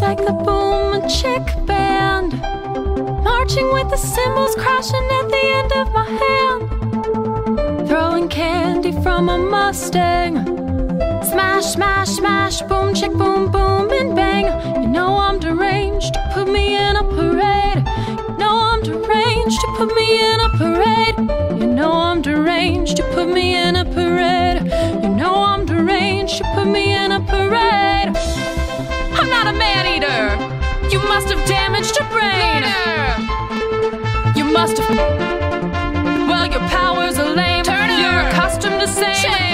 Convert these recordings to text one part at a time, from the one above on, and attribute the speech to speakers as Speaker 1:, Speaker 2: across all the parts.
Speaker 1: like the boom and chick band. Marching with the cymbals crashing at the end of my hand. Throwing candy from a Mustang. Smash, smash, smash, boom, chick, boom, boom, and bang. You know I'm deranged, put me in a parade. You know I'm deranged, put me in a parade. You know I'm deranged, to put me in a parade. You know I'm deranged, to put me in a parade. I'm not a man you must have damaged your brain. Later. You must have. Well, your powers are lame. Turner. You're accustomed to saying.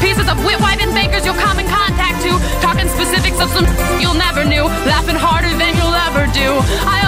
Speaker 1: pieces of wit and bakers you'll come in contact to. Talking specifics of some you'll never knew. Laughing harder than you'll ever do. I